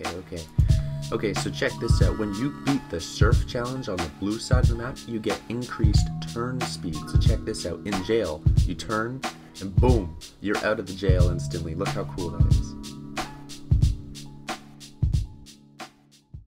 Okay, okay. Okay, so check this out. When you beat the surf challenge on the blue side of the map, you get increased turn speed. So check this out. In jail, you turn and boom, you're out of the jail instantly. Look how cool that is.